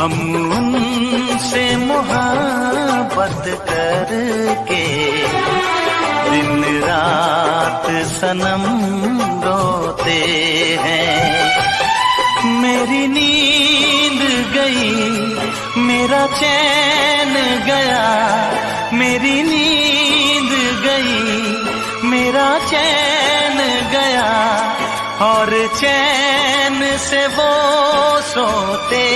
हम उनसे मोहब्बत करके दिन रात सनम रोते हैं। मेरी नींद गई, मेरा चैन गया, मेरी नींद गई, मेरा चैन गया, और चैन से वो सोते